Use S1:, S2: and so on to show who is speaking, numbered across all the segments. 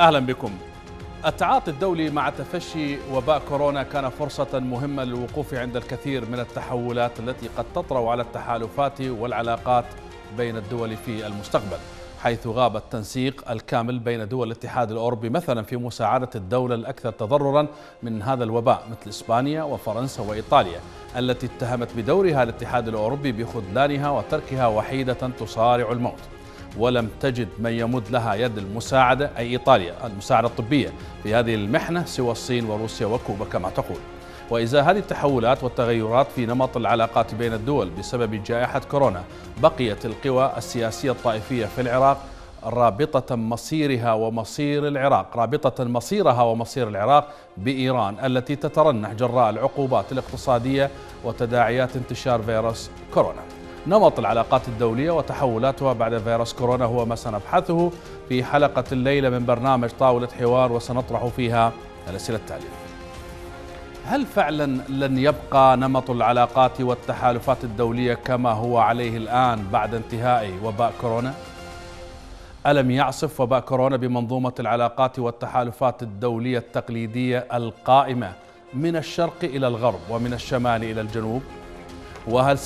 S1: أهلا بكم. التعاطي الدولي مع تفشي وباء كورونا كان فرصة مهمة للوقوف عند الكثير من التحولات التي قد تطرأ على التحالفات والعلاقات بين الدول في المستقبل. حيث غاب التنسيق الكامل بين دول الاتحاد الأوروبي مثلا في مساعدة الدولة الأكثر تضررا من هذا الوباء مثل إسبانيا وفرنسا وإيطاليا التي اتهمت بدورها الاتحاد الأوروبي بخذلانها وتركها وحيدة تصارع الموت ولم تجد من يمد لها يد المساعدة أي إيطاليا المساعدة الطبية في هذه المحنة سوى الصين وروسيا وكوبا كما تقول. وإزاء هذه التحولات والتغيرات في نمط العلاقات بين الدول بسبب جائحة كورونا بقيت القوى السياسية الطائفية في العراق رابطة مصيرها ومصير العراق رابطة مصيرها ومصير العراق بإيران التي تترنح جراء العقوبات الاقتصادية وتداعيات انتشار فيروس كورونا. نمط العلاقات الدولية وتحولاتها بعد فيروس كورونا هو ما سنبحثه في حلقة الليلة من برنامج طاولة حوار وسنطرح فيها الأسئلة التالية هل فعلا لن يبقى نمط العلاقات والتحالفات الدولية كما هو عليه الآن بعد انتهاء وباء كورونا؟ ألم يعصف وباء كورونا بمنظومة العلاقات والتحالفات الدولية التقليدية القائمة من الشرق إلى الغرب ومن الشمال إلى الجنوب؟ وهل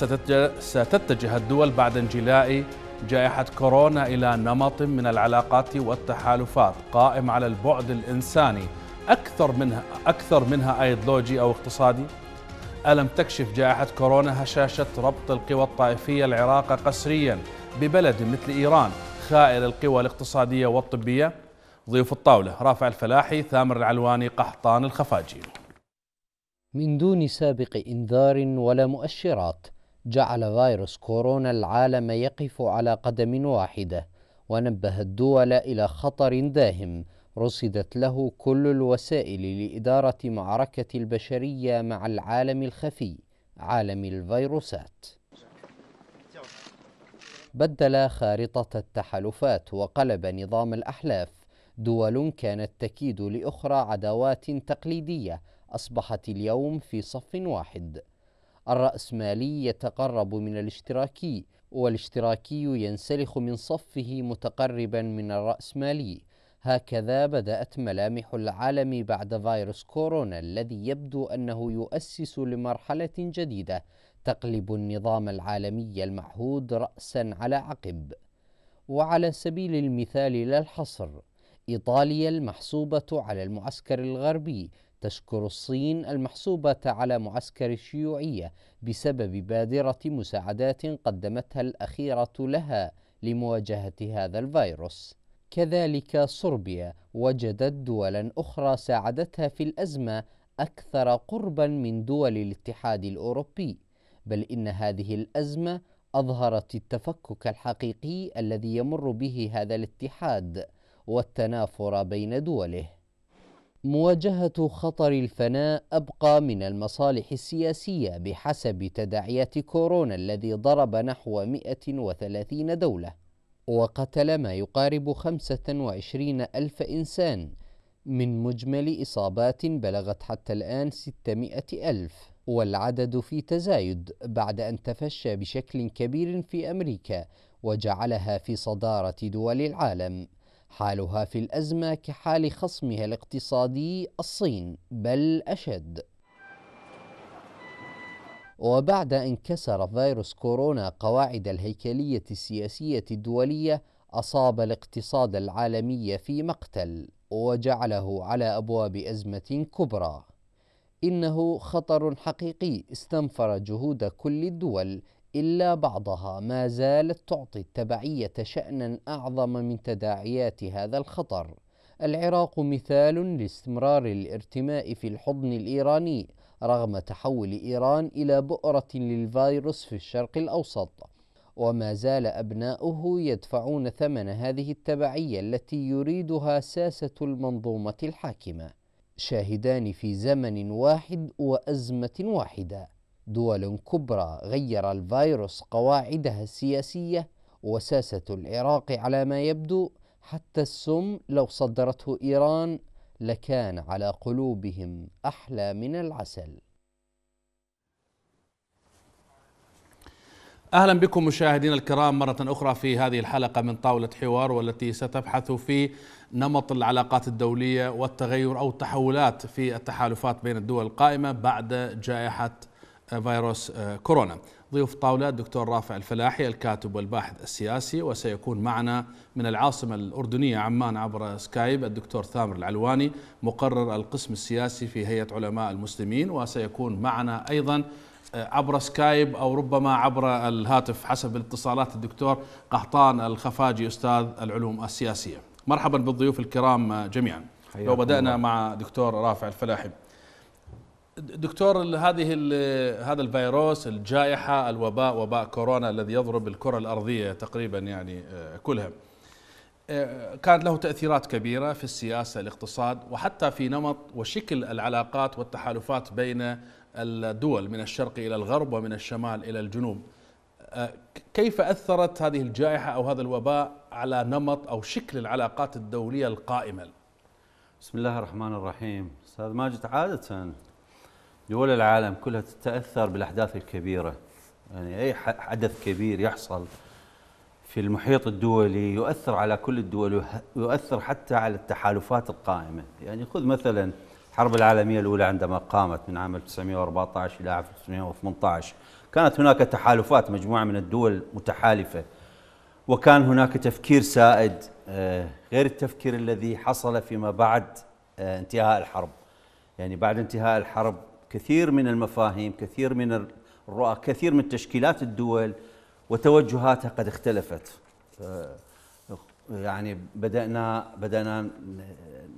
S1: ستتجه الدول بعد انجلاء جائحة كورونا إلى نمط من العلاقات والتحالفات قائم على البعد الإنساني أكثر منها أكثر منها أيديولوجي أو اقتصادي؟ ألم تكشف جائحة كورونا هشاشة ربط القوى الطائفية العراق قسريا ببلد مثل إيران خائر القوى الاقتصادية والطبية؟ ضيوف الطاولة رافع الفلاحي ثامر العلواني قحطان الخفاجي
S2: من دون سابق إنذار ولا مؤشرات جعل فيروس كورونا العالم يقف على قدم واحدة ونبه الدول إلى خطر داهم رصدت له كل الوسائل لإدارة معركة البشرية مع العالم الخفي عالم الفيروسات. بدل خارطة التحالفات وقلب نظام الأحلاف دول كانت تكيد لأخرى عداوات تقليدية أصبحت اليوم في صف واحد. الرأسمالي يتقرب من الاشتراكي والاشتراكي ينسلخ من صفه متقربا من الرأسمالي هكذا بدأت ملامح العالم بعد فيروس كورونا الذي يبدو أنه يؤسس لمرحلة جديدة تقلب النظام العالمي المعهود رأسا على عقب. وعلى سبيل المثال لا الحصر إيطاليا المحسوبة على المعسكر الغربي تشكر الصين المحسوبة على معسكر الشيوعية بسبب بادرة مساعدات قدمتها الأخيرة لها لمواجهة هذا الفيروس. كذلك صربيا وجدت دولا أخرى ساعدتها في الأزمة أكثر قربا من دول الاتحاد الأوروبي، بل إن هذه الأزمة أظهرت التفكك الحقيقي الذي يمر به هذا الاتحاد والتنافر بين دوله. مواجهة خطر الفناء أبقى من المصالح السياسية بحسب تداعيات كورونا الذي ضرب نحو 130 دولة وقتل ما يقارب 25 ألف إنسان من مجمل إصابات بلغت حتى الآن 600 ألف والعدد في تزايد بعد أن تفشى بشكل كبير في أمريكا وجعلها في صدارة دول العالم. حالها في الأزمة كحال خصمها الاقتصادي الصين بل أشد. وبعد أن كسر فيروس كورونا قواعد الهيكلية السياسية الدولية أصاب الاقتصاد العالمي في مقتل وجعله على أبواب أزمة كبرى. إنه خطر حقيقي استنفر جهود كل الدول إلا بعضها ما زالت تعطي التبعية شأنا أعظم من تداعيات هذا الخطر. العراق مثال لاستمرار الارتماء في الحضن الإيراني رغم تحول إيران إلى بؤرة للفيروس في الشرق الأوسط. وما زال أبناؤه يدفعون ثمن هذه التبعية التي يريدها ساسة المنظومة الحاكمة. شاهدان في زمن واحد وأزمة واحدة. دول كبرى غير الفيروس قواعدها السياسية وساسة العراق على ما يبدو حتى السم لو صدرته إيران لكان على قلوبهم أحلى من العسل.
S1: أهلا بكم مشاهدينا الكرام مرة أخرى في هذه الحلقة من طاولة حوار والتي ستبحث في نمط العلاقات الدولية والتغير أو التحولات في التحالفات بين الدول القائمة بعد جائحة فيروس كورونا. ضيوف طاولة الدكتور رافع الفلاحي الكاتب والباحث السياسي وسيكون معنا من العاصمة الأردنية عمان عبر سكايب الدكتور ثامر العلواني مقرر القسم السياسي في هيئة علماء المسلمين وسيكون معنا أيضا عبر سكايب أو ربما عبر الهاتف حسب الاتصالات الدكتور قحطان الخفاجي أستاذ العلوم السياسية. مرحبا بالضيوف الكرام جميعا. لو بدأنا مع دكتور رافع الفلاحي. دكتور هذه هذا الفيروس الجائحة الوباء وباء كورونا الذي يضرب الكرة الأرضية تقريبا يعني كلها. كان له تأثيرات كبيرة في السياسة الاقتصاد وحتى في نمط وشكل العلاقات والتحالفات بين الدول من الشرق إلى الغرب ومن الشمال إلى الجنوب. كيف أثرت هذه الجائحة أو هذا الوباء على نمط أو شكل العلاقات الدولية القائمة؟
S3: بسم الله الرحمن الرحيم، أستاذ ماجد عادة دول العالم كلها تتأثر بالأحداث الكبيرة. يعني أي حدث كبير يحصل في المحيط الدولي يؤثر على كل الدول ويؤثر حتى على التحالفات القائمة، يعني خذ مثلا الحرب العالمية الأولى عندما قامت من عام 1914 إلى 1918 كانت هناك تحالفات مجموعة من الدول متحالفة. وكان هناك تفكير سائد غير التفكير الذي حصل فيما بعد انتهاء الحرب. يعني بعد انتهاء الحرب كثير من المفاهيم كثير من الرؤى كثير من تشكيلات الدول وتوجهاتها قد اختلفت. يعني بدأنا بدأنا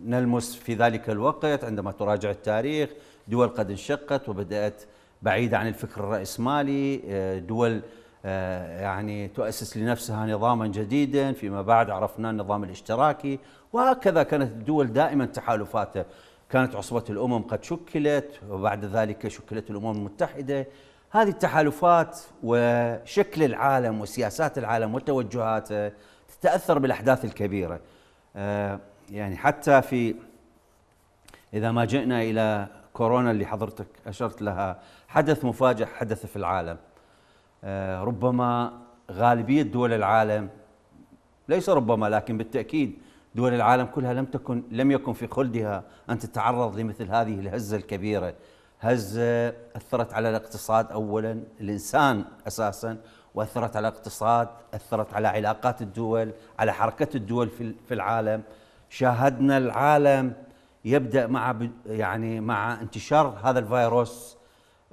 S3: نلمس في ذلك الوقت عندما تراجع التاريخ دول قد انشقت وبدأت بعيدة عن الفكر الرأسمالي دول يعني تؤسس لنفسها نظاما جديدا فيما بعد عرفنا النظام الاشتراكي وهكذا كانت الدول دائما تحالفاتها كانت عصبة الأمم قد شكلت وبعد ذلك شكلت الأمم المتحدة. هذه التحالفات وشكل العالم وسياسات العالم وتوجهاته تتأثر بالأحداث الكبيرة. يعني حتى في إذا ما جئنا إلى كورونا اللي حضرتك أشرت لها حدث مفاجئ حدث في العالم. ربما غالبية دول العالم ليس ربما لكن بالتأكيد دول العالم كلها لم تكن لم يكن في خلدها أن تتعرض لمثل هذه الهزة الكبيرة هزة أثرت على الاقتصاد أولا الإنسان أساسا وأثرت على الاقتصاد، أثرت على علاقات الدول، على حركة الدول في في العالم. شاهدنا العالم يبدأ مع يعني مع انتشار هذا الفيروس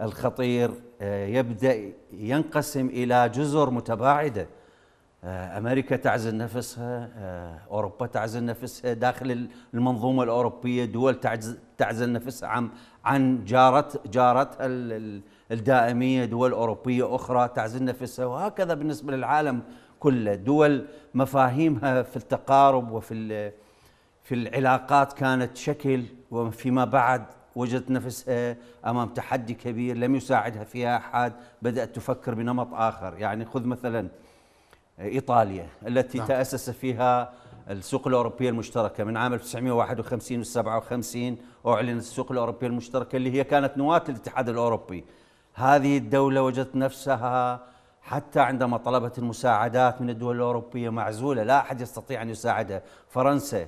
S3: الخطير يبدأ ينقسم إلى جزر متباعدة. أمريكا تعزل نفسها، أوروبا تعزل نفسها داخل المنظومة الأوروبية، دول تعزل تعزل نفسها عن عن جارت جارتها الدائمية دول أوروبية أخرى تعزل نفسها وهكذا بالنسبة للعالم كله. دول مفاهيمها في التقارب وفي في العلاقات كانت شكل وفيما بعد وجدت نفسها أمام تحدي كبير لم يساعدها فيها أحد بدأت تفكر بنمط آخر. يعني خذ مثلا إيطاليا التي نعم. تأسس فيها السوق الأوروبية المشتركة. من عام 1951 و 57 أعلنت السوق الأوروبية المشتركة اللي هي كانت نواة الاتحاد الأوروبي. هذه الدولة وجدت نفسها حتى عندما طلبت المساعدات من الدول الأوروبية معزولة لا أحد يستطيع أن يساعدها فرنسا.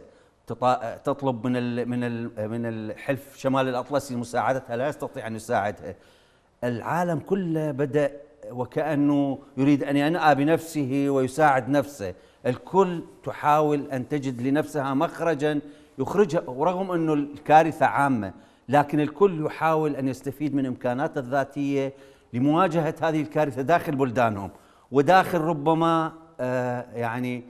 S3: تطلب من ال من ال من الحلف شمال الأطلسي مساعدتها لا يستطيع أن يساعدها. العالم كله بدأ وكأنه يريد أن ينأى بنفسه ويساعد نفسه. الكل تحاول أن تجد لنفسها مخرجا يخرجها ورغم أنه الكارثة عامة لكن الكل يحاول أن يستفيد من امكاناته الذاتية لمواجهة هذه الكارثة داخل بلدانهم. وداخل ربما آه يعني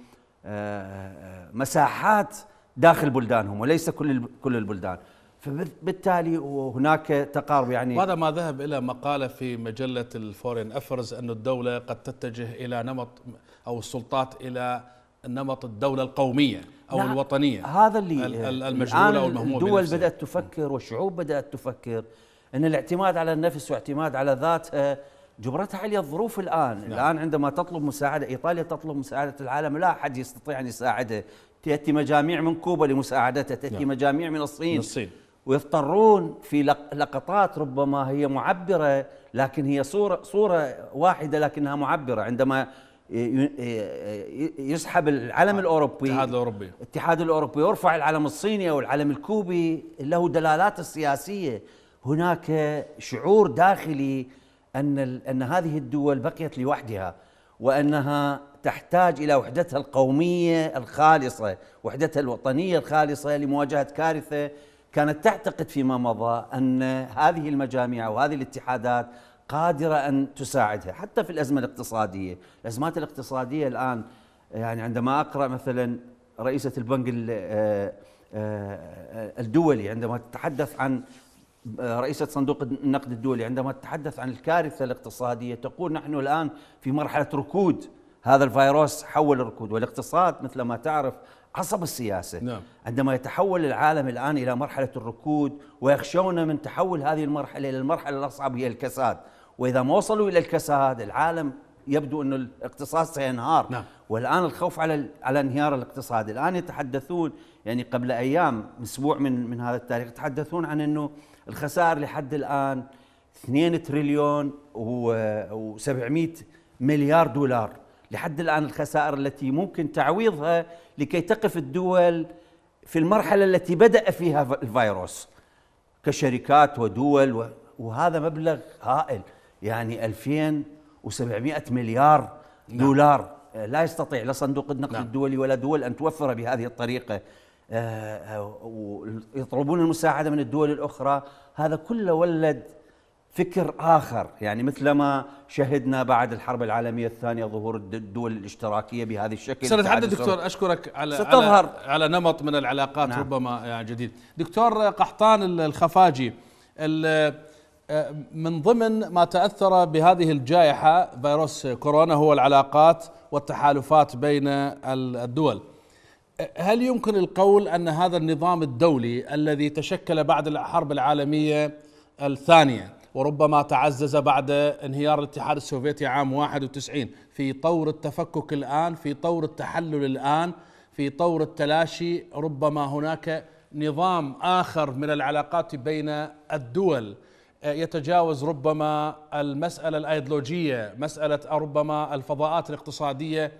S3: آه مساحات داخل بلدانهم وليس كل كل البلدان. فبالتالي وهناك تقارب يعني.
S1: وهذا ما ذهب إلى مقالة في مجلة الفورين أفرز انه الدولة قد تتجه إلى نمط أو السلطات إلى نمط الدولة القومية أو
S3: نعم
S1: الوطنية.
S3: هذا اللي
S1: المجهوله أو المهمومه
S3: الدول بدأت تفكر والشعوب بدأت تفكر أن الاعتماد على النفس واعتماد على ذاتها جبرتها عليها الظروف الآن، نعم. الآن عندما تطلب مساعدة إيطاليا تطلب مساعدة العالم لا أحد يستطيع أن يساعدها، تأتي مجاميع من كوبا لمساعدتها، تأتي نعم. مجاميع من الصين.
S1: من الصين.
S3: ويضطرون في لقطات ربما هي معبرة لكن هي صورة صورة واحدة لكنها معبرة. عندما يسحب العلم الأوروبي
S1: الاتحاد الأوروبي.
S3: الاتحاد الأوروبي يرفع العلم الصيني أو العلم الكوبي له دلالات سياسيه هناك شعور داخلي أن أن هذه الدول بقيت لوحدها وأنها تحتاج إلى وحدتها القومية الخالصة، وحدتها الوطنية الخالصة لمواجهة كارثة كانت تعتقد فيما مضى أن هذه المجاميع وهذه الاتحادات قادرة أن تساعدها حتى في الأزمة الاقتصادية، الأزمات الاقتصادية الآن يعني عندما أقرأ مثلا رئيسة البنك آه، آه، الدولي عندما تتحدث عن رئيسة صندوق النقد الدولي عندما تتحدث عن الكارثة الاقتصادية تقول نحن الآن في مرحلة ركود. هذا الفيروس حول الركود والاقتصاد مثل ما تعرف عصب السياسة. نعم. عندما يتحول العالم الآن إلى مرحلة الركود ويخشون من تحول هذه المرحلة إلى المرحلة الأصعب هي الكساد. وإذا ما وصلوا إلى الكساد العالم يبدو أن الاقتصاد سينهار. نعم. والآن الخوف على على انهيار الاقتصاد. الآن يتحدثون يعني قبل أيام أسبوع من من هذا التاريخ يتحدثون عن أنه الخسائر لحد الآن 2 تريليون و700 مليار دولار. لحد الآن الخسائر التي ممكن تعويضها لكي تقف الدول في المرحلة التي بدأ فيها الفيروس كشركات ودول وهذا مبلغ هائل يعني 2700 مليار نعم. دولار لا يستطيع لا صندوق النقد نعم. الدولي ولا دول أن توفر بهذه الطريقة آه، آه، ويطلبون المساعدة من الدول الأخرى هذا كله ولد فكر آخر. يعني مثلما شهدنا بعد الحرب العالمية الثانية ظهور الدول الاشتراكية بهذا الشكل.
S1: سنتحدث دكتور أشكرك على ستظهر. على, على نمط من العلاقات نعم. ربما يعني جديد. دكتور قحطان الخفاجي من ضمن ما تأثر بهذه الجائحة فيروس كورونا هو العلاقات والتحالفات بين الدول. هل يمكن القول أن هذا النظام الدولي الذي تشكل بعد الحرب العالمية الثانية وربما تعزز بعد انهيار الاتحاد السوفيتي عام 91 في طور التفكك الآن في طور التحلل الآن في طور التلاشي ربما هناك نظام آخر من العلاقات بين الدول. يتجاوز ربما المسألة الأيديولوجية مسألة ربما الفضاءات الاقتصادية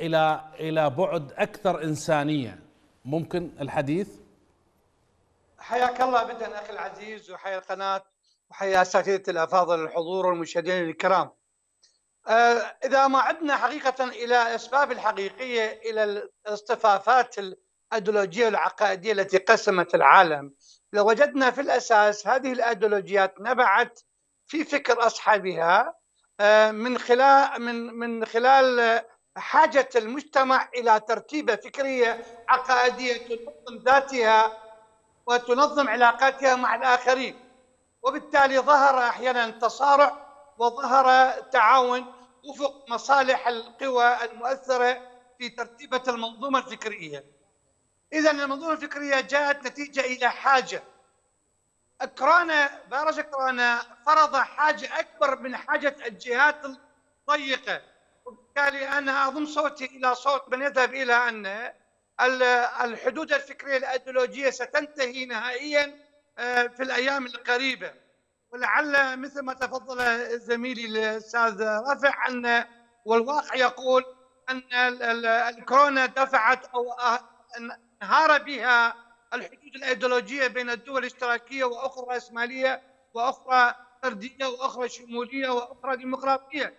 S1: إلى إلى بعد أكثر إنسانية. ممكن الحديث؟
S4: حياك الله ابدا أخي العزيز وحيا القناة. وحيا اساتذه الأفاضل الحضور والمشاهدين الكرام. آه، إذا ما عدنا حقيقة إلى الاسباب الحقيقية إلى الاصطفافات الأيديولوجية والعقائدية التي قسمت العالم لوجدنا في الأساس هذه الأيديولوجيات نبعت في فكر أصحابها آه، من خلال من من خلال حاجة المجتمع إلى ترتيبة فكرية عقائدية تنظم ذاتها وتنظم علاقاتها مع الآخرين. وبالتالي ظهر أحيانا تصارع وظهر تعاون وفق مصالح القوى المؤثرة في ترتيبة المنظومة الفكرية. إذا المنظومة الفكرية جاءت نتيجة إلى حاجة. كورونا فيروس كورونا فرض حاجة أكبر من حاجة الجهات الضيقة. وبالتالي أنا أضم صوتي إلى صوت من يذهب إلى أن الحدود الفكرية الأيديولوجية ستنتهي نهائيا. في الأيام القريبة. ولعل مثل ما تفضل زميلي الأستاذ رافع ان والواقع يقول أن الكورونا دفعت أو انهار بها الحدود الأيديولوجية بين الدول الاشتراكية وأخرى راسماليه وأخرى فردية وأخرى شمولية وأخرى ديمقراطية.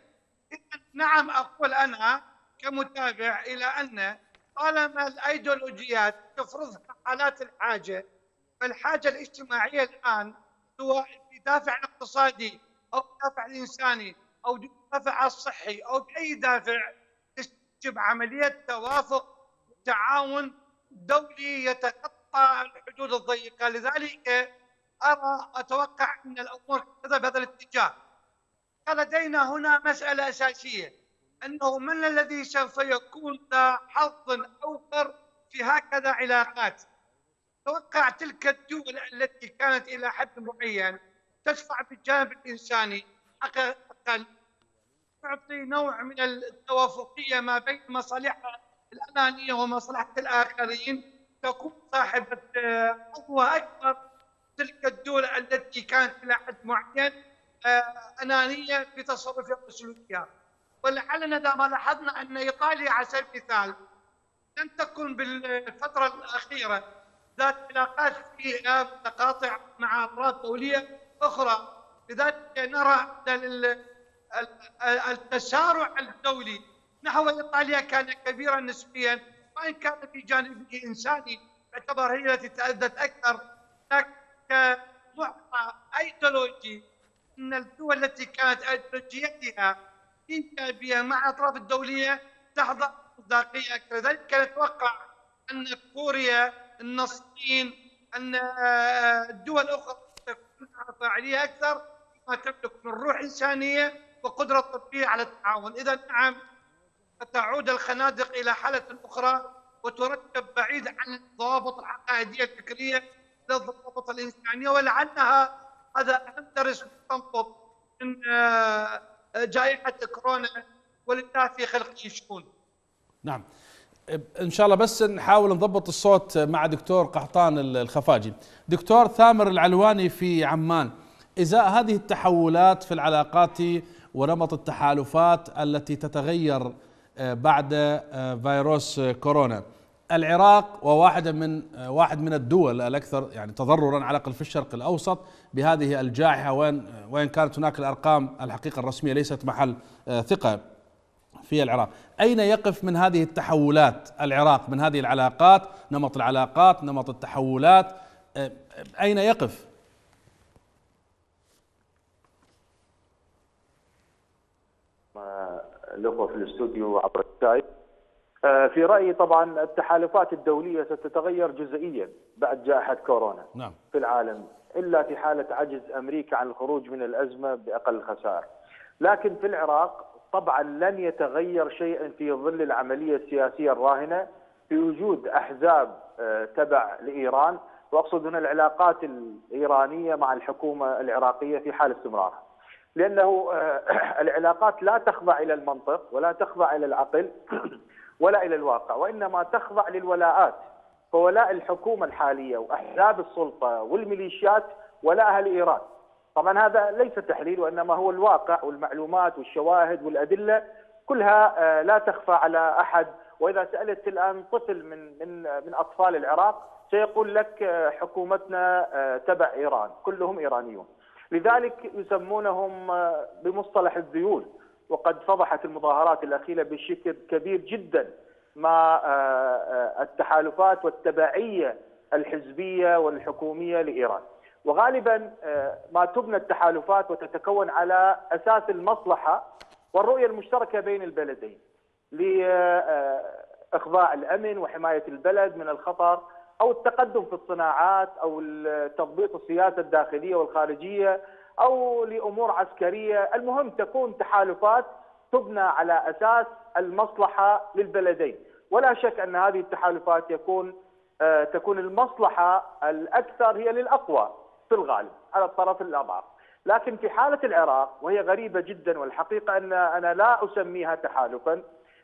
S4: نعم أقول أنا كمتابع إلى أن طالما الأيديولوجيات تفرض حالات الحاجة فالحاجة الاجتماعية الآن سواء في دافع الاقتصادي أو دافع الإنساني أو دافع الصحي أو بأي دافع تستجب عملية توافق وتعاون دولي يتخطى الحدود الضيقة. لذلك أرى أتوقع أن الأمور تذهب بهذا الاتجاه. لدينا هنا مسألة أساسية أنه من الذي سوف يكون ذا حظ أوفر في هكذا علاقات؟ توقع تلك الدول التي كانت إلى حد معين تدفع بالجانب الإنساني. أقل تعطي نوع من التوافقية ما بين مصالحها الأنانية ومصلحة الآخرين. تكون صاحبة قوة أكبر تلك الدول التي كانت إلى حد معين أنانية في تصرفها وسلوكها ولعلنا ما لاحظنا أن إيطاليا على سبيل المثال لم تكن بالفترة الأخيرة ذات علاقات فيها متقاطع مع أفراد دولية أخرى. لذلك نرى التسارع الدولي نحو إيطاليا كان كبيرا نسبيا وإن كان في جانبه إنساني تعتبر هي التي تأذت أكثر لكن معطى أيديولوجي أن الدول التي كانت أيديولوجيتها إيجابية مع الأطراف الدولية تحظى مصداقية أكثر لذلك نتوقع أن كوريا أن الصين أن الدول الأخرى تكون فاعلية أكثر ما تملك من روح إنسانية وقدرة طبية على التعاون. إذا نعم ستعود الخنادق إلى حالة أخرى وترتب بعيد عن الضوابط العقائدية الفكرية إلى الضوابط الإنسانية ولعلها هذا أهم درس تنقض من جائحة كورونا ولله في خلقه شؤون
S1: نعم. إن شاء الله بس نحاول نضبط الصوت مع دكتور قحطان الخفاجي. دكتور ثامر العلواني في عمان ازاء هذه التحولات في العلاقات ونمط التحالفات التي تتغير آه، بعد آه، فيروس كورونا العراق وواحدة من آه، واحد من الدول الأكثر يعني تضررا على الأقل في الشرق الأوسط بهذه الجائحة وين وين كانت هناك الأرقام الحقيقة الرسمية ليست محل ثقة. في العراق. أين يقف من هذه التحولات العراق من هذه العلاقات؟ نمط العلاقات نمط التحولات. أين يقف؟
S5: الأخوة في الاستوديو عبر السكايب آه، في رأيي طبعا التحالفات الدولية ستتغير جزئيا بعد جائحة كورونا
S1: نعم.
S5: في العالم إلا في حالة عجز أمريكا عن الخروج من الأزمة بأقل خسائر لكن في العراق طبعا لن يتغير شيئا في ظل العملية السياسية الراهنة في وجود أحزاب آه، تبع لإيران وأقصد هنا العلاقات الإيرانية مع الحكومة العراقية في حال استمرارها. لأنه آه، العلاقات لا تخضع إلى المنطق ولا تخضع إلى العقل ولا إلى الواقع وإنما تخضع للولاءات فولاء الحكومة الحالية وأحزاب السلطة والميليشيات ولاءها لايران. طبعا هذا ليس تحليل وإنما هو الواقع والمعلومات والشواهد والأدلة كلها آه، لا تخفى على أحد. وإذا سألت الآن طفل من من من أطفال العراق سيقول لك آه، حكومتنا آه، تبع إيران كلهم إيرانيون. لذلك يسمونهم بمصطلح الذيول. وقد فضحت المظاهرات الأخيرة بشكل كبير جدا مع التحالفات والتبعية الحزبية والحكومية لإيران. وغالبا آه، ما تبنى التحالفات وتتكون على أساس المصلحة والرؤية المشتركة بين البلدين لاخضاع الأمن وحماية البلد من الخطر أو التقدم في الصناعات أو تضبيط السياسة الداخلية والخارجية أو لأمور عسكرية، المهم تكون تحالفات تبنى على أساس المصلحة للبلدين، ولا شك أن هذه التحالفات يكون آه، تكون المصلحة الأكثر هي للأقوى. في الغالب على الطرف الاضعف لكن في حالة العراق وهي غريبة جدا والحقيقة أن أنا لا أسميها تحالفا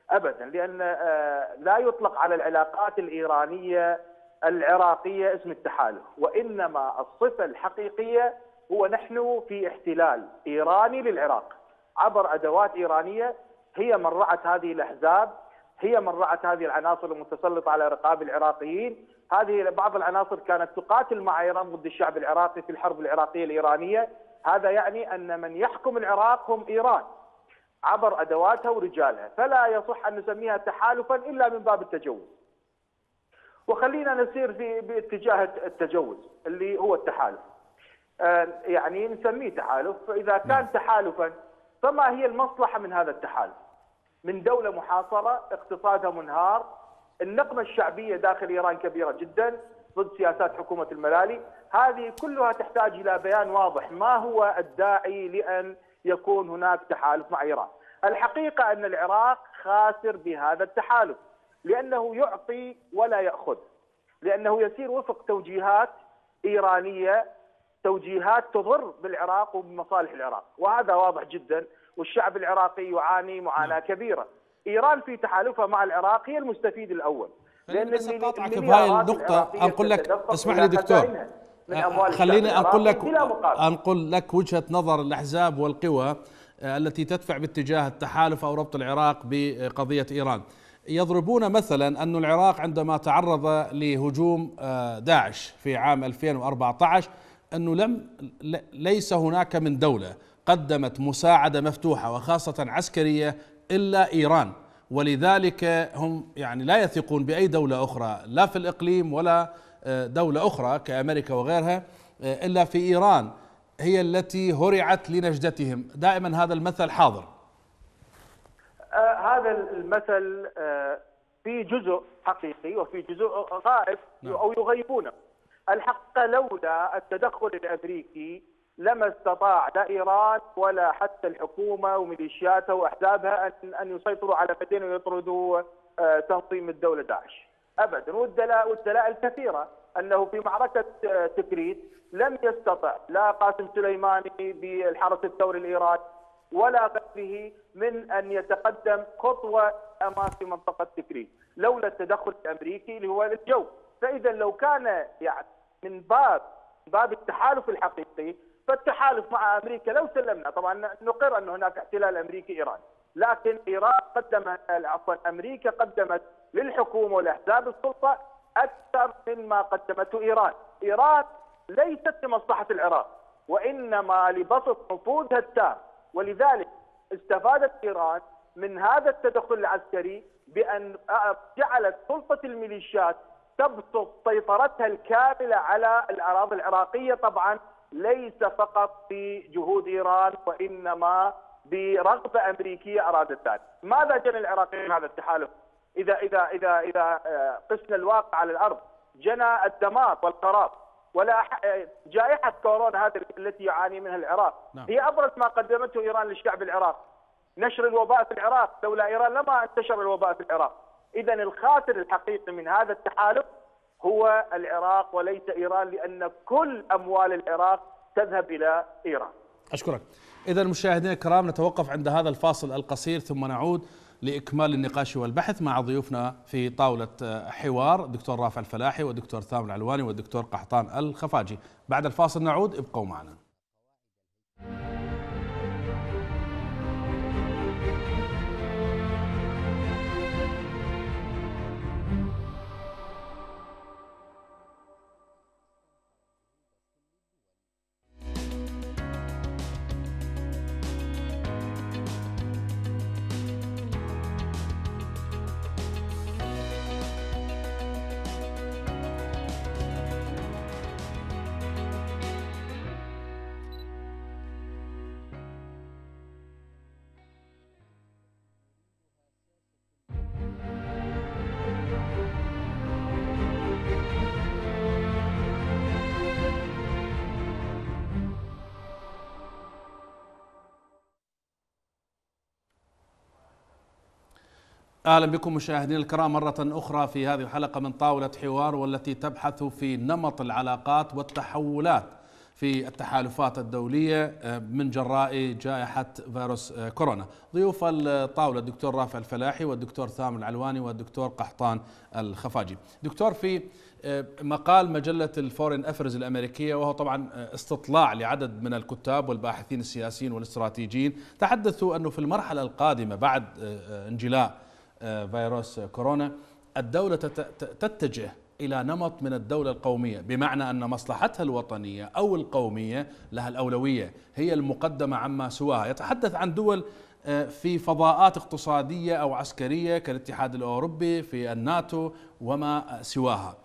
S5: ابدا لأن آه، لا يطلق على العلاقات الإيرانية العراقية اسم التحالف. وإنما الصفة الحقيقية هو نحن في احتلال إيراني للعراق. عبر أدوات إيرانية هي من رعت هذه الأحزاب هي من رعت هذه العناصر المتسلطة على رقاب العراقيين. هذه بعض العناصر كانت تقاتل مع إيران ضد الشعب العراقي في الحرب العراقية الإيرانية. هذا يعني أن من يحكم العراق هم إيران عبر أدواتها ورجالها. فلا يصح أن نسميها تحالفا إلا من باب التجوز. وخلينا نسير في باتجاه التجوز اللي هو التحالف. آه، يعني نسميه تحالف. فاذا كان نعم. تحالفا فما هي المصلحة من هذا التحالف؟ من دولة محاصرة اقتصادها منهار. النقمة الشعبية داخل إيران كبيرة جدا ضد سياسات حكومة الملالي. هذه كلها تحتاج إلى بيان واضح. ما هو الداعي لأن يكون هناك تحالف مع إيران؟ الحقيقة أن العراق خاسر بهذا التحالف لأنه يعطي ولا يأخذ لأنه يسير وفق توجيهات إيرانية توجيهات تضر بالعراق وبمصالح العراق وهذا واضح جدا. والشعب العراقي يعاني معاناة نعم. كبيرة. إيران في تحالفها مع العراق هي المستفيد الأول.
S1: لأن بس اقاطعك بهاي النقطة انقل لك اسمح لي دكتور. خليني انقل لك أنقل لك وجهة نظر الأحزاب والقوى التي تدفع باتجاه التحالف أو ربط العراق بقضية إيران. يضربون مثلا أن العراق عندما تعرض لهجوم داعش في عام 2014 أنه لم ليس هناك من دولة. قدمت مساعدة مفتوحة وخاصة عسكرية إلا إيران ولذلك هم يعني لا يثقون بأي دولة أخرى لا في الإقليم ولا آه، دولة أخرى كأمريكا وغيرها آه، إلا في إيران هي التي هرعت لنجدتهم دائما هذا المثل حاضر
S5: آه هذا المثل آه في جزء حقيقي وفي جزء غائب نعم. أو يغيبونه. الحق لولا التدخل الأمريكي لما استطاع لا إيران ولا حتى الحكومة وميليشياتها وأحزابها ان أن يسيطروا على مدينه ويطردوا آه تنظيم الدولة داعش. ابدا والدلائل كثيره أنه في معركة آه، تكريت لم يستطع لا قاسم سليماني بالحرس الثوري الإيراني ولا غيره من أن يتقدم خطوة أمام في منطقة تكريت لولا التدخل الأمريكي اللي هو الجو فاذا لو كان يعني من باب باب التحالف الحقيقي فالتحالف مع أمريكا. لو سلمنا طبعا نقر أن هناك احتلال أمريكي ايراني لكن إيران قدمت عفوا أمريكا قدمت للحكومة ولأحزاب السلطة أكثر مما قدمته إيران، إيران ليست لمصلحه العراق وإنما لبسط نفوذها التام. ولذلك استفادت إيران من هذا التدخل العسكري بأن جعلت سلطة الميليشيات تبسط سيطرتها الكاملة على الأراضي العراقية طبعا ليس فقط بجهود إيران وإنما برغبة أمريكية أرادت ذلك. ماذا جنى العراقيين من هذا التحالف؟ اذا اذا اذا إذا آه، قسنا الواقع على الأرض جنى الدمار والخراب ولا جائحة كورونا هذه التي يعاني منها العراق نعم. هي أبرز ما قدمته إيران للشعب العراقي نشر الوباء في العراق لولا إيران لما انتشر الوباء في العراق إذا الخاسر الحقيقي من هذا التحالف هو العراق وليس إيران لأن كل أموال العراق تذهب إلى إيران.
S1: أشكرك. إذا مشاهدينا الكرام نتوقف عند هذا الفاصل القصير ثم نعود لإكمال النقاش والبحث مع ضيوفنا في طاولة حوار الدكتور رافع الفلاحي والدكتور ثامر العلواني والدكتور قحطان الخفاجي. بعد الفاصل نعود ابقوا معنا. أهلا بكم مشاهدينا الكرام مرة أخرى في هذه الحلقة من طاولة حوار والتي تبحث في نمط العلاقات والتحولات في التحالفات الدولية آه، من جراء جائحة فيروس آه، كورونا. ضيوف الطاولة الدكتور رافع الفلاحي والدكتور ثامر العلواني والدكتور قحطان الخفاجي. دكتور في آه، مقال مجلة الفورين افرز الأمريكية وهو طبعا استطلاع لعدد من الكتاب والباحثين السياسيين والاستراتيجيين تحدثوا أنه في المرحلة القادمة بعد انجلاء فيروس كورونا الدولة تتجه إلى نمط من الدولة القومية بمعنى أن مصلحتها الوطنية أو القومية لها الأولوية هي المقدمة عما سواها. يتحدث عن دول آه، في فضاءات اقتصادية أو عسكرية كالاتحاد الأوروبي في الناتو وما سواها.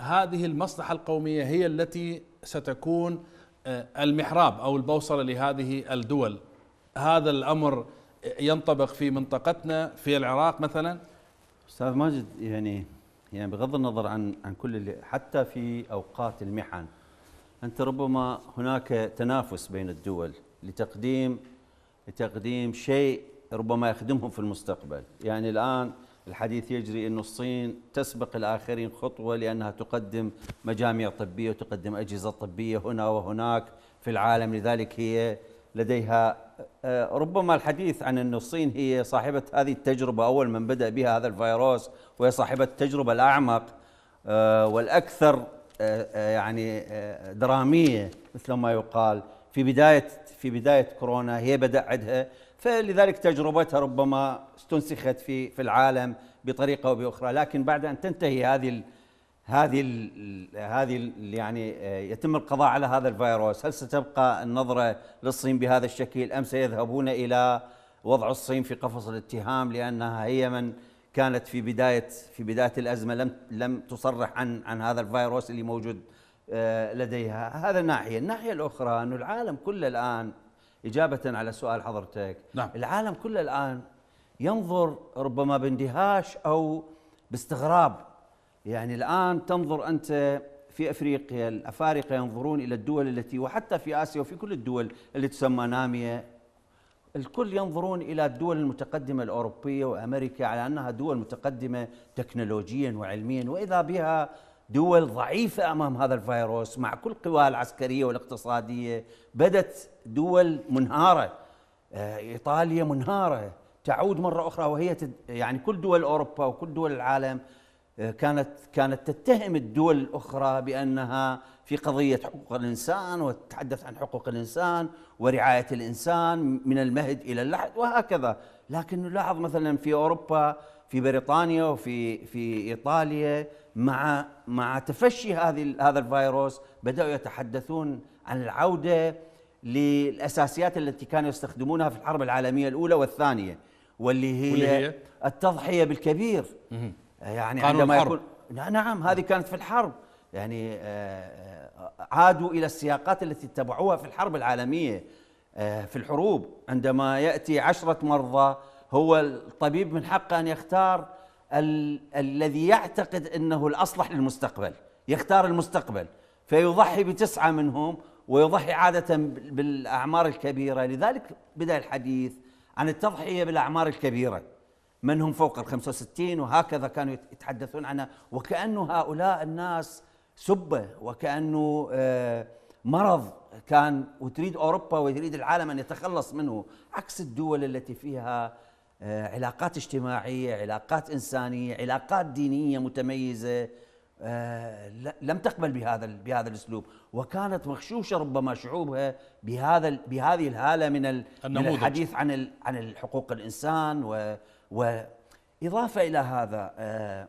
S1: هذه المصلحة القومية هي التي ستكون آه، المحراب أو البوصلة لهذه الدول. هذا الأمر ينطبق في منطقتنا في العراق مثلا؟
S3: أستاذ ماجد يعني يعني بغض النظر عن عن كل اللي حتى في أوقات المحن أنت ربما هناك تنافس بين الدول لتقديم لتقديم شيء ربما يخدمهم في المستقبل. يعني الآن الحديث يجري أن الصين تسبق الآخرين خطوة لأنها تقدم مجاميع طبية وتقدم أجهزة طبية هنا وهناك في العالم لذلك هي لديها ربما الحديث عن أن الصين هي صاحبة هذه التجربة أول من بدأ بها هذا الفيروس وهي صاحبة التجربة الأعمق آه، والأكثر يعني درامية مثل ما يقال. في بداية في بداية كورونا هي بدأ عندها فلذلك تجربتها ربما استنسخت في في العالم بطريقة أو بأخرى. لكن بعد أن تنتهي هذه هذه هذه يعني آه، يتم القضاء على هذا الفيروس. هل ستبقى النظرة للصين بهذا الشكل أم سيذهبون إلى وضع الصين في قفص الاتهام لأنها هي من كانت في بداية في بداية الأزمة لم لم تصرح عن عن هذا الفيروس اللي موجود آه، لديها؟ هذا ناحية. الناحية الأخرى أنه العالم كله الآن إجابة على سؤال حضرتك
S1: نعم.
S3: العالم كله الآن ينظر ربما باندهاش أو باستغراب يعني الآن تنظر أنت في أفريقيا الأفارقة ينظرون إلى الدول التي وحتى في آسيا وفي كل الدول اللي تسمى نامية الكل ينظرون إلى الدول المتقدمة الأوروبية وأمريكا على أنها دول متقدمة تكنولوجيا وعلميا وإذا بها دول ضعيفة أمام هذا الفيروس مع كل قواها العسكرية والاقتصادية بدت دول منهارة آه، إيطاليا منهارة تعود مرة أخرى وهي يعني كل دول أوروبا وكل دول العالم كانت كانت تتهم الدول الأخرى بأنها في قضية حقوق الإنسان وتتحدث عن حقوق الإنسان ورعاية الإنسان من المهد إلى اللحد وهكذا، لكن نلاحظ مثلا في أوروبا في بريطانيا وفي في إيطاليا مع مع تفشي هذه هذا الفيروس بدأوا يتحدثون عن العودة للأساسيات التي كانوا يستخدمونها في الحرب العالمية الأولى والثانية واللي هي, واللي هي؟ التضحية بالكبير. يعني عندما يكون نعم هذه كانت في الحرب. يعني آه، آه، عادوا إلى السياقات التي اتبعوها في الحرب العالمية آه، في الحروب. عندما يأتي عشرة مرضى هو الطبيب من حقه أن يختار ال الذي يعتقد إنه الأصلح للمستقبل. يختار المستقبل. فيضحي بتسعة منهم ويضحي عادة بالأعمار الكبيرة. لذلك بدأ الحديث عن التضحية بالأعمار الكبيرة. من هم فوق ال 65 وهكذا كانوا يتحدثون عنها. وكأنه هؤلاء الناس سبة وكأنه آه، مرض كان وتريد أوروبا وتريد العالم أن يتخلص منه. عكس الدول التي فيها آه، علاقات اجتماعية علاقات إنسانية علاقات دينية متميزة آه، لم تقبل بهذا بهذا الأسلوب. وكانت مغشوشة ربما شعوبها بهذا بهذه الهالة من من الحديث عن عن الحقوق الإنسان وإضافة إلى هذا آه،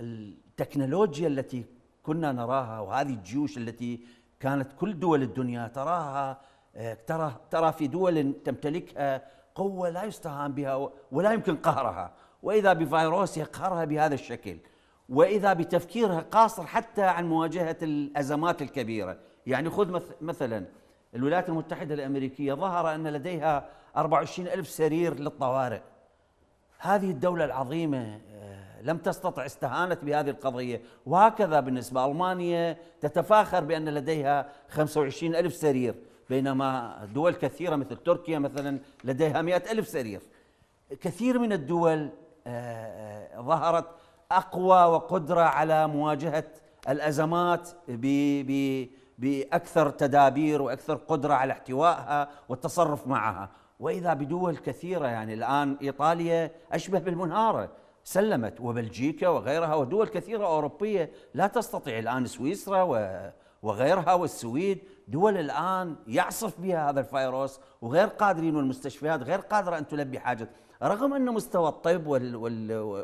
S3: التكنولوجيا التي كنا نراها وهذه الجيوش التي كانت كل دول الدنيا تراها آه، ترى ترى في دول تمتلكها قوة لا يستهان بها ولا يمكن قهرها. وإذا بفيروس يقهرها بهذا الشكل. وإذا بتفكيرها قاصر حتى عن مواجهة الأزمات الكبيرة. يعني خذ مثلا الولايات المتحدة الأمريكية ظهر أن لديها 24 ألف سرير للطوارئ. هذه الدولة العظيمة آه، لم تستطع استهانت بهذه القضية. وهكذا بالنسبة ألمانيا تتفاخر بأن لديها 25 ألف سرير بينما دول كثيرة مثل تركيا مثلا لديها 100 ألف سرير. كثير من الدول آه، آه، ظهرت أقوى وقدرة على مواجهة الأزمات بأكثر تدابير وأكثر قدرة على احتوائها والتصرف معها. وإذا بدول كثيرة يعني الآن إيطاليا أشبه بالمنهارة سلمت وبلجيكا وغيرها ودول كثيرة أوروبية. لا تستطيع الآن سويسرا وغيرها والسويد. دول الآن يعصف بها هذا الفيروس وغير قادرين والمستشفيات غير قادرة أن تلبي حاجة. رغم أن مستوى الطب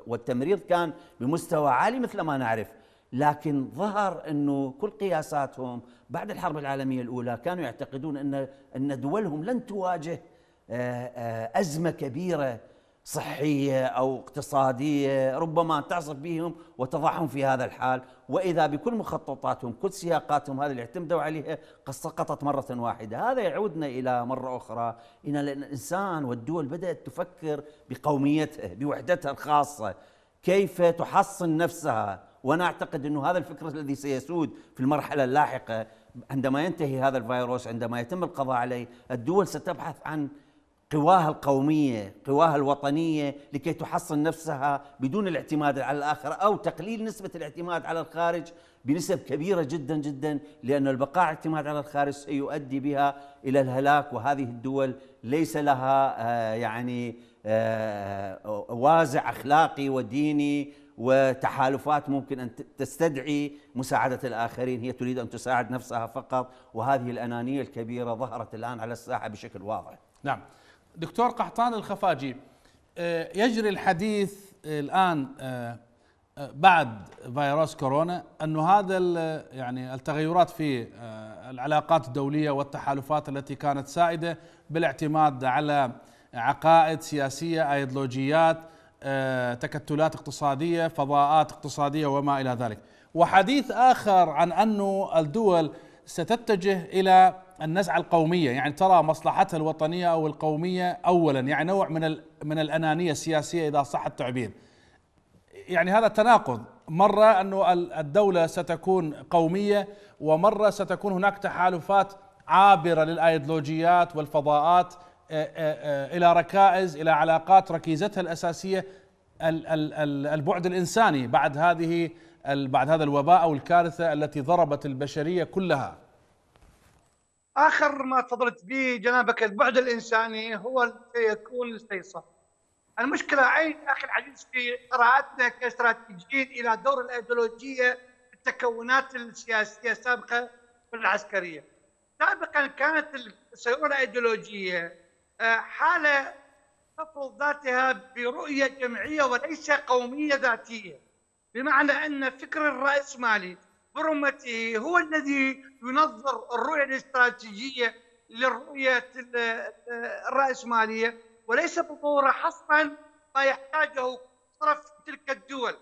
S3: والتمريض كان بمستوى عالي مثل ما نعرف لكن ظهر أنه كل قياساتهم بعد الحرب العالمية الأولى كانوا يعتقدون ان أن دولهم لن تواجه آه، آه، أزمة كبيرة صحية أو اقتصادية ربما تعصف بهم وتضعهم في هذا الحال. وإذا بكل مخططاتهم كل سياقاتهم هذه اللي اعتمدوا عليها قد سقطت مرة واحدة. هذا يعودنا إلى مرة أخرى. إن الإنسان والدول بدأت تفكر بقوميتها بوحدتها الخاصة. كيف تحصن نفسها؟ وأنا أعتقد إنه هذا الفكر الذي سيسود في المرحلة اللاحقة. عندما ينتهي هذا الفيروس عندما يتم القضاء عليه الدول ستبحث عن قواها القومية قواها الوطنية لكي تحصن نفسها بدون الاعتماد على الآخر أو تقليل نسبة الاعتماد على الخارج بنسب كبيرة جدا جدا لأن البقاء اعتماد على الخارج سيؤدي بها إلى الهلاك وهذه الدول ليس لها آه، يعني آه، وازع أخلاقي وديني وتحالفات ممكن أن تستدعي مساعدة الآخرين هي تريد أن تساعد نفسها فقط وهذه الأنانية الكبيرة ظهرت الآن على الساحة بشكل واضح.
S1: نعم. دكتور قحطان الخفاجي آه، يجري الحديث الآن آه، آه، بعد فيروس كورونا أنه هذا يعني التغيرات في العلاقات الدولية والتحالفات التي كانت سائدة بالاعتماد على عقائد سياسية أيديولوجيات تكتلات اقتصادية فضاءات اقتصادية وما إلى ذلك. وحديث آخر عن أنه الدول ستتجه إلى النزعة القومية يعني ترى مصلحتها الوطنية أو القومية أولا يعني نوع من من الأنانية السياسية إذا صح التعبير. يعني هذا تناقض. مرة أنه الدولة ستكون قومية ومرة ستكون هناك تحالفات عابرة للأيديولوجيات والفضاءات إلى ركائز إلى علاقات ركيزتها الأساسية البعد الإنساني بعد هذه بعد هذا الوباء أو الكارثة التي ضربت البشرية كلها.
S4: آخر ما تفضلت به جنابك البعد الإنساني هو سيكون الفيصل. المشكلة أين أخي العزيز في قراءتنا كاستراتيجيين إلى دور الأيديولوجية في التكونات السياسية السابقه والعسكريه. سابقا كانت السيولة الأيديولوجية آه، حالة تفرض ذاتها برؤية جمعية وليس قومية ذاتية. بمعنى أن فكر الرأسمالي برمته هو الذي ينظر الرؤية الاستراتيجية للرؤية الرأسمالية وليس بظهور حصرا ما يحتاجه طرف تلك الدول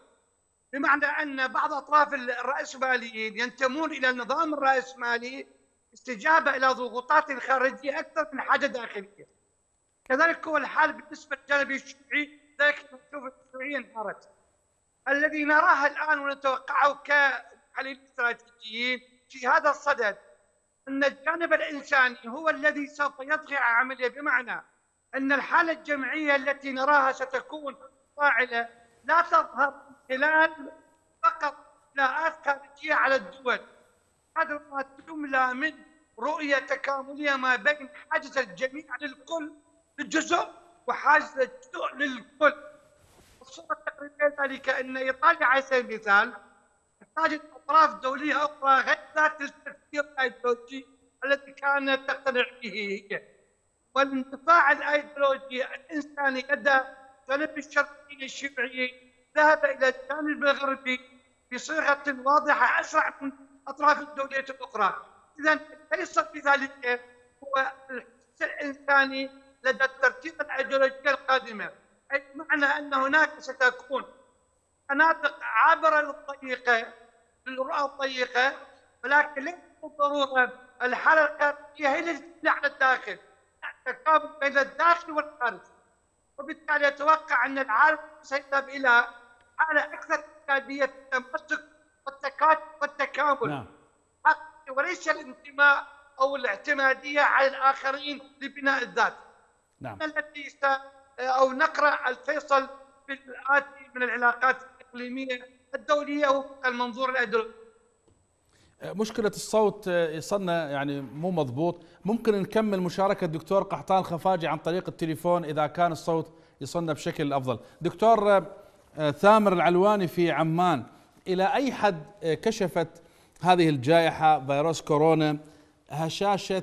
S4: بمعنى أن بعض أطراف الرأسماليين ينتمون إلى النظام الرأسمالي استجابة إلى ضغوطات خارجية أكثر من حاجة داخلية. كذلك هو الحال بالنسبة للجانب الشيوعي ذلك نشوف الشيوعيه انهارت. الذي نراه الآن ونتوقعه كمحللين استراتيجيين في هذا الصدد أن الجانب الإنساني هو الذي سوف يطغي على العملية. بمعنى أن الحالة الجمعية التي نراها ستكون فاعلة لا تظهر خلال فقط إطلاعات خارجية على الدول هذا ما تملى من رؤية تكاملية ما بين حاجز الجميع للكل للجزء وحاجز الجزء للكل. الصورة التقريبية ذلك أن إيطاليا على سبيل المثال تحتاج اطراف دوليه أخرى غير ذات التفكير الايديولوجي الذي كانت تقتنع به هي. والانتفاع الأيديولوجي الانساني لدى جانب الشرقيين الشيوعيين ذهب إلى الجانب الغربي بصيغة واضحة أسرع من أطراف الدوليه الأخرى. اذا ليس في ذلك هو الحس الإنساني لدى الترتيب الايديولوجيه القادمه أي معنى أن هناك ستكون مناطق عابرة للطريقه للرؤى الضيقة ولكن ليس بالضرورة الحالة الخارجيه هي التي على الداخل تكامل بين الداخل والخارج وبالتالي أتوقع أن العالم سيذهب إلى حالة أكثر اعتماديه في التمسك والتكاتف والتكامل نعم. وليس الانتماء أو الاعتمادية على الآخرين لبناء الذات نعم التي. أو نقرأ الفيصل في الآتي من العلاقات الإقليمية الدولية وفق المنظور الايديولوجي
S1: مشكلة الصوت يصلنا يعني مو مضبوط. ممكن نكمل مشاركة الدكتور قحطان خفاجي عن طريق التليفون إذا كان الصوت يصلنا بشكل أفضل. دكتور آه، ثامر العلواني في عمان إلى أي حد آه، كشفت هذه الجائحة فيروس كورونا هشاشة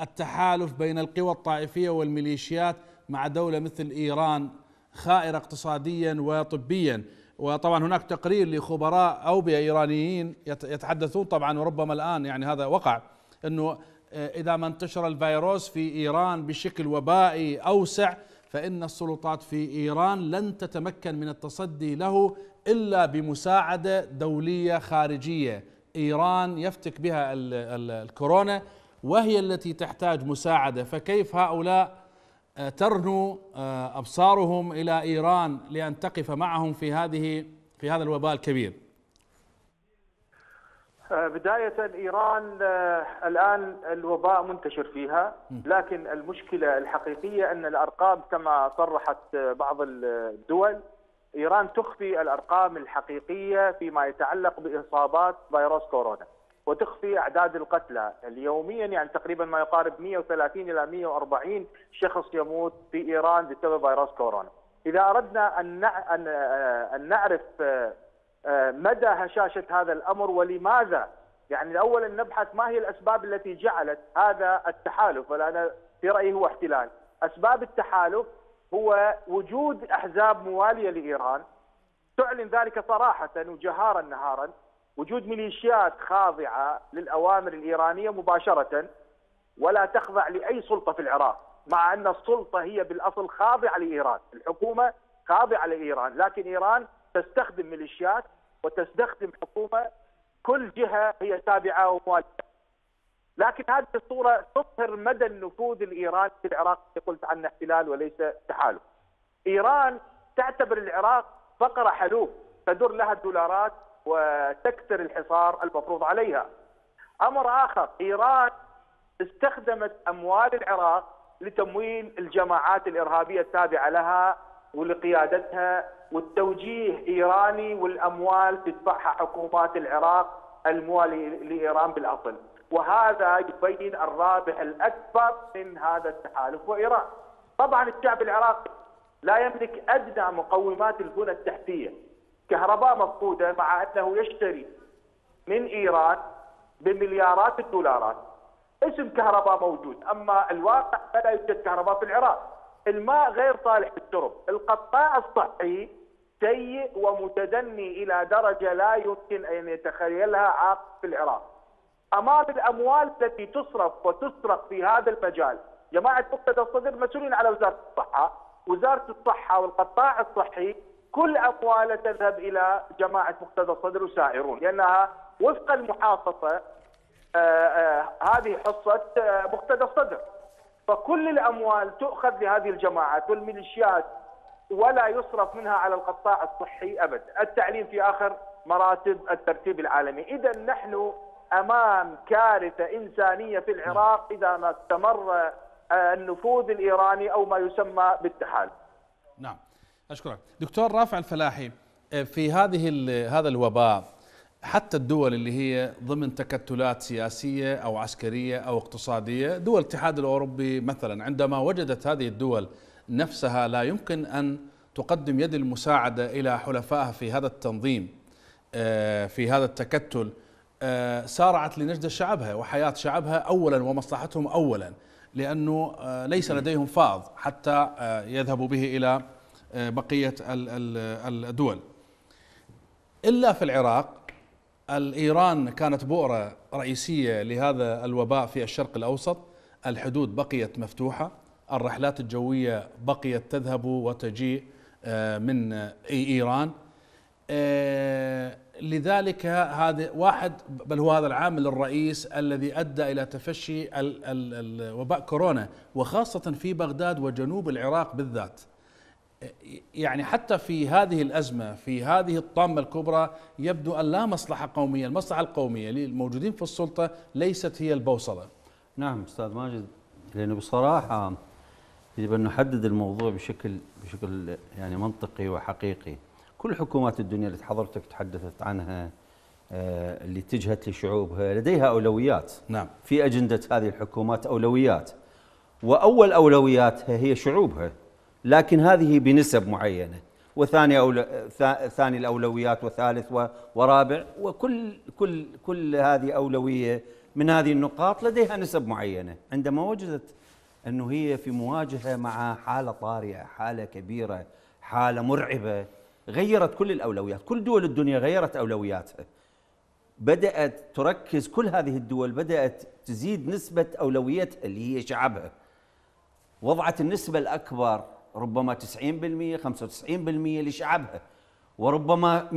S1: التحالف بين القوى الطائفية والميليشيات مع دولة مثل إيران خائرة اقتصاديا وطبيا؟ وطبعا هناك تقرير لخبراء أوبئة إيرانيين يتحدثون طبعا وربما الآن يعني هذا وقع إنه آه، إذا ما انتشر الفيروس في إيران بشكل وبائي أوسع فإن السلطات في إيران لن تتمكن من التصدي له إلا بمساعدة دولية خارجية. إيران يفتك بها الكورونا وهي التي تحتاج مساعدة. فكيف هؤلاء ترنو آه، أبصارهم إلى إيران لأن تقف معهم في هذه في هذا الوباء الكبير.
S5: آه، بداية إيران آه، الآن الوباء منتشر فيها لكن المشكلة الحقيقية أن الأرقام كما صرحت آه، بعض الدول إيران تخفي الأرقام الحقيقية فيما يتعلق بإصابات فيروس كورونا وتخفي أعداد القتلى. اليوميا يعني تقريبا ما يقارب 130 إلى 140 شخص يموت في إيران بسبب فيروس كورونا. إذا أردنا أن أن نعرف مدى هشاشة هذا الأمر ولماذا. يعني أولا نبحث ما هي الأسباب التي جعلت هذا التحالف ولا في رأيي هو احتلال. أسباب التحالف هو وجود أحزاب موالية لإيران تعلن ذلك صراحة وجهارا نهارا وجود ميليشيات خاضعة للأوامر الإيرانية مباشرة ولا تخضع لأي سلطة في العراق مع أن السلطة هي بالأصل خاضعة لإيران الحكومة خاضعة لإيران لكن إيران تستخدم ميليشيات وتستخدم حكومة كل جهة هي تابعة وموالية. لكن هذه الصورة تظهر مدى النفوذ الإيراني في العراق قلت عنه احتلال وليس تحالف. إيران تعتبر العراق فقرة حلوف تدر لها الدولارات وتكسر الحصار المفروض عليها. أمر آخر إيران استخدمت أموال العراق لتمويل الجماعات الإرهابية التابعة لها ولقيادتها والتوجيه إيراني والأموال تدفعها حكومات العراق الموالي لإيران بالأصل وهذا يبين الرابح الأكبر من هذا التحالف وإيران. طبعا الشعب العراقي لا يملك أدنى مقومات البنى التحتية كهرباء مفقودة مع أنه يشتري من إيران بمليارات الدولارات. اسم كهرباء موجود أما الواقع فلا يوجد كهرباء في العراق. الماء غير صالح للشرب القطاع الصحي سيء ومتدني إلى درجة لا يمكن أن يتخيلها عاقل في العراق. أمام الأموال التي تصرف وتسرق في هذا المجال، جماعة مقتدى الصدر مسؤولين على وزارة الصحة، وزارة الصحة والقطاع الصحي كل امواله تذهب إلى جماعة مقتدى الصدر وسائرون لأنها وفق المحافظه آه، آه، هذه حصة آه، مقتدى الصدر. فكل الأموال تؤخذ لهذه الجماعات والميليشيات ولا يصرف منها على القطاع الصحي ابدا، التعليم في آخر مراتب الترتيب العالمي، إذا نحن أمام كارثة إنسانية في العراق إذا ما استمر النفوذ الإيراني أو ما يسمى بالتحالف.
S1: نعم، أشكرك. دكتور رافع الفلاحي آه، في هذه هذا الوباء حتى الدول اللي هي ضمن تكتلات سياسية أو عسكرية أو اقتصادية، دول الاتحاد الأوروبي مثلا عندما وجدت هذه الدول نفسها لا يمكن أن تقدم يد المساعدة إلى حلفائها في هذا التنظيم آه، في هذا التكتل آه، سارعت لنجد شعبها وحياة شعبها اولا ومصلحتهم اولا لأنه آه، ليس لديهم فاض حتى يذهبوا به إلى بقية الدول. إلا في العراق الإيران كانت بؤرة رئيسية لهذا الوباء في الشرق الأوسط. الحدود بقيت مفتوحة. الرحلات الجوية بقيت تذهب وتجيء آه، من إيران. آه، لذلك هذا واحد بل هو هذا العامل الرئيس الذي أدى إلى تفشي وباء كورونا وخاصة في بغداد وجنوب العراق بالذات. يعني حتى في هذه الأزمة في هذه الطامة الكبرى يبدو أن لا مصلحة قومية المصلحة القومية للموجودين في السلطة ليست هي البوصلة.
S3: نعم أستاذ ماجد لأنه بصراحة يجب أن نحدد الموضوع بشكل بشكل يعني منطقي وحقيقي. كل حكومات الدنيا اللي حضرتك تحدثت عنها آه، اللي اتجهت لشعوبها لديها أولويات.
S1: نعم.
S3: في أجندة هذه الحكومات أولويات. وأول أولوياتها هي شعوبها. لكن هذه بنسب معينة. وثاني أول... ثاني الأولويات وثالث ورابع. وكل كل كل هذه أولوية من هذه النقاط لديها نسب معينة. عندما وجدت أنه هي في مواجهة مع حالة طارئة حالة كبيرة حالة مرعبة غيرت كل الأولويات. كل دول الدنيا غيرت أولوياتها. بدأت تركز كل هذه الدول بدأت تزيد نسبة أولويتها اللي هي شعبها. وضعت النسبة الأكبر ربما 90% 95% لشعبها وربما 100%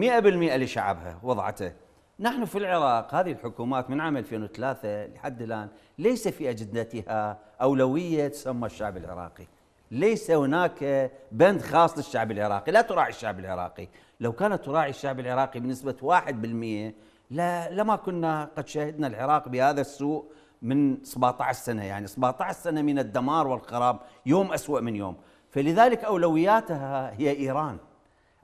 S3: لشعبها وضعته. نحن في العراق هذه الحكومات من عام 2003 لحد الآن ليس في أجندتها أولوية تسمى الشعب العراقي. ليس هناك بند خاص للشعب العراقي لا تراعي الشعب العراقي. لو كانت تراعي الشعب العراقي بنسبة 1% لا لما كنا قد شهدنا العراق بهذا السوء من 17 سنة يعني 17 سنة من الدمار والخراب يوم أسوأ من يوم. فلذلك أولوياتها هي إيران.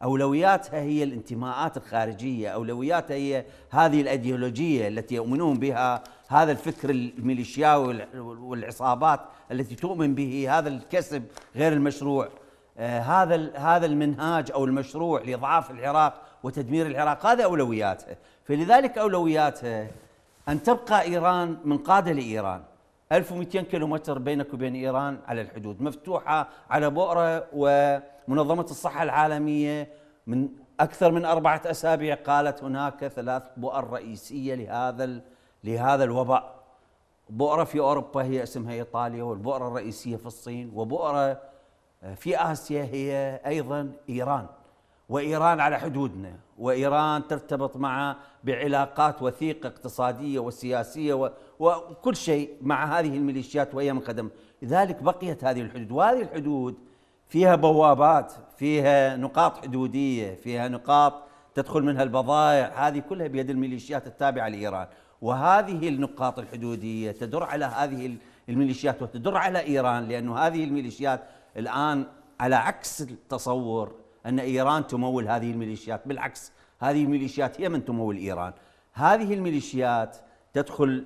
S3: أولوياتها هي الانتماءات الخارجية. أولوياتها هي هذه الأيديولوجية التي يؤمنون بها هذا الفكر الميليشياوي والعصابات التي تؤمن به هذا الكسب غير المشروع. آه هذا هذا المنهاج أو المشروع لاضعاف العراق وتدمير العراق هذا اولوياتها فلذلك اولوياتها أن تبقى إيران منقاده لإيران. 1200 كيلومتر بينك وبين إيران على الحدود مفتوحة على بؤرة ومنظمة الصحة العالمية. من أكثر من أربعة أسابيع قالت هناك ثلاث بؤر رئيسية لهذا لهذا الوباء. بؤرة في أوروبا هي اسمها إيطاليا والبؤرة الرئيسية في الصين وبؤرة في آسيا هي أيضا إيران. وإيران على حدودنا وإيران ترتبط مع بعلاقات وثيقة اقتصادية وسياسية وكل شيء مع هذه الميليشيات وهي من خدم لذلك بقيت هذه الحدود. وهذه الحدود فيها بوابات فيها نقاط حدودية فيها نقاط تدخل منها البضائع هذه كلها بيد الميليشيات التابعة لإيران. وهذه النقاط الحدودية تدر على هذه الميليشيات وتدر على إيران لأنه هذه الميليشيات الآن على عكس التصور أن إيران تمول هذه الميليشيات بالعكس هذه الميليشيات هي من تمول إيران. هذه الميليشيات تدخل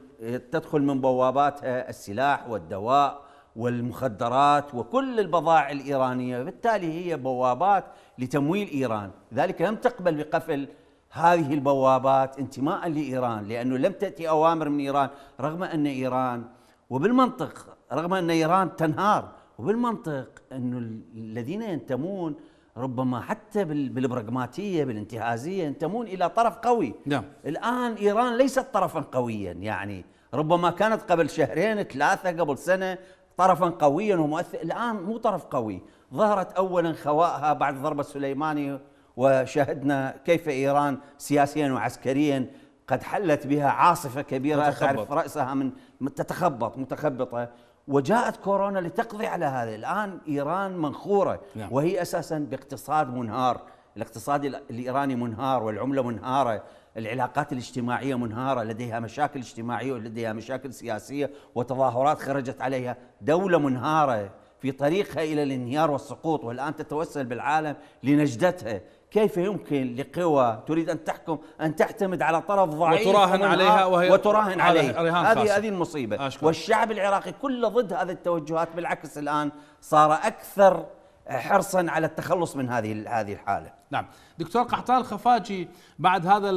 S3: تدخل من بواباتها السلاح والدواء والمخدرات وكل البضائع الإيرانية بالتالي هي بوابات لتمويل إيران. ذلك لم تقبل بقفل هذه البوابات انتماء لإيران لأنه لم تأتي أوامر من إيران رغم أن إيران وبالمنطق رغم أن إيران تنهار وبالمنطق انه الذين ينتمون ربما حتى بالبراغماتية بالانتهازية ينتمون إلى طرف قوي. نعم. الآن إيران ليست طرفا قويا يعني ربما كانت قبل شهرين ثلاثة قبل سنة طرفا قويا ومؤثر. الآن مو طرف قوي. ظهرت اولا خوائها بعد ضربة سليماني وشاهدنا كيف إيران سياسيا وعسكريا قد حلت بها عاصفة كبيرة تعرف رأسها من تتخبط متخبطة. وجاءت كورونا لتقضي على هذا. الآن إيران منخورة نعم. وهي أساسا باقتصاد منهار. الاقتصاد الإيراني منهار والعملة منهارة. العلاقات الاجتماعية منهارة. لديها مشاكل اجتماعية ولديها مشاكل سياسية وتظاهرات خرجت عليها. دولة منهارة في طريقها إلى الانهيار والسقوط والآن تتوسل بالعالم لنجدتها. كيف يمكن لقوى تريد أن تحكم أن تعتمد على طرف ضعيف
S1: وتراهن عليها وهي
S3: وتراهن عليه هذه هذه المصيبة. أشكر. والشعب العراقي كله ضد هذه التوجهات بالعكس الآن صار أكثر حرصا على التخلص من هذه هذه الحالة.
S1: نعم. دكتور قحطان الخفاجي بعد هذا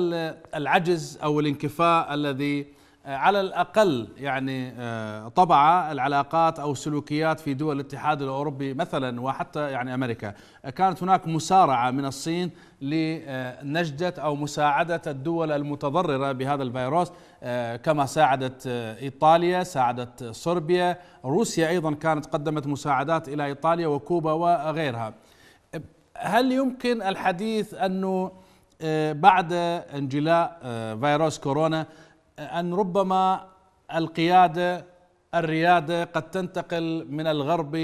S1: العجز أو الانكفاء الذي على الأقل يعني آه، طبع العلاقات أو السلوكيات في دول الاتحاد الأوروبي مثلا وحتى يعني أمريكا. كانت هناك مسارعة من الصين لنجدة أو مساعدة الدول المتضررة بهذا الفيروس آه، كما ساعدت آه، إيطاليا ساعدت صربيا. روسيا أيضا كانت قدمت مساعدات إلى إيطاليا وكوبا وغيرها. هل يمكن الحديث أنه بعد انجلاء فيروس كورونا أن ربما القيادة الريادة قد تنتقل من الغرب